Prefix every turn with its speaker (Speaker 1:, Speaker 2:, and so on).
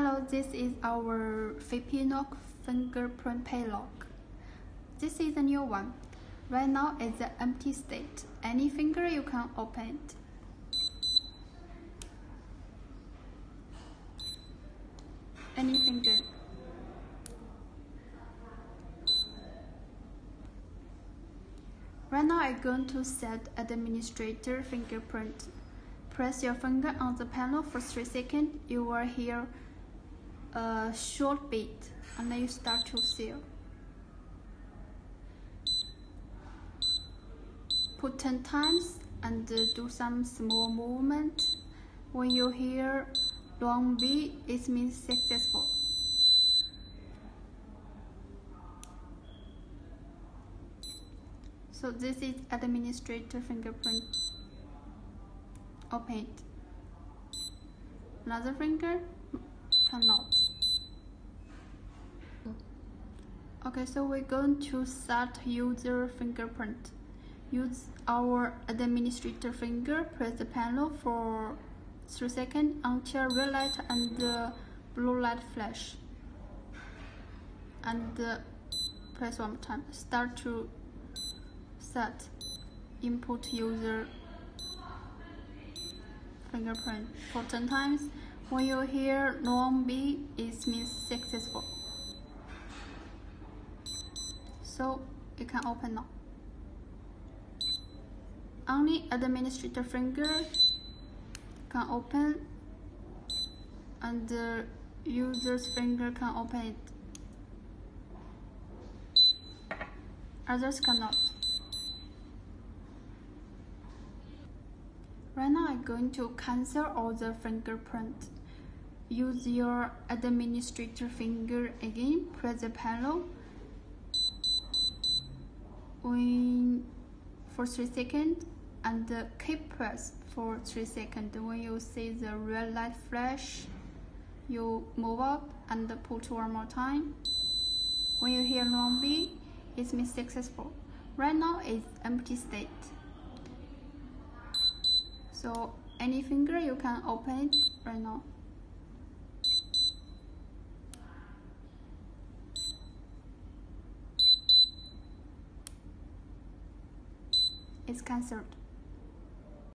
Speaker 1: Hello, this is our Fipilock fingerprint padlock. This is a new one. Right now it's an empty state. Any finger you can open it. Any finger. Right now I'm going to set administrator fingerprint. Press your finger on the panel for 3 seconds. You will hear a short beat and then you start to seal. Put 10 times and uh, do some small movement. When you hear long beat, it means successful. So this is administrator fingerprint. Open it. Another finger cannot. Okay, so we're going to set user fingerprint. Use our administrator finger, press the panel for 3 seconds until red light and the blue light flash. And uh, press one more time. Start to set input user fingerprint for 10 times. When you hear long B, it means successful. So you can open now. Only administrator finger can open and the user's finger can open it. Others cannot. Right now I'm going to cancel all the fingerprint. Use your administrator finger again, press the panel. When for 3 seconds and keep press for 3 seconds. When you see the red light flash, you move up and put one more time. When you hear long beat, it means successful. Right now it's empty state. So any finger you can open it right now. It's cancelled.